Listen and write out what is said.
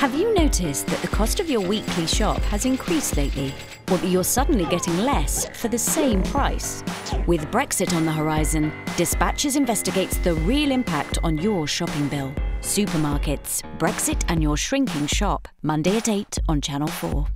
Have you noticed that the cost of your weekly shop has increased lately? Or that you're suddenly getting less for the same price? With Brexit on the horizon, Dispatches investigates the real impact on your shopping bill. Supermarkets, Brexit and your shrinking shop, Monday at 8 on Channel 4.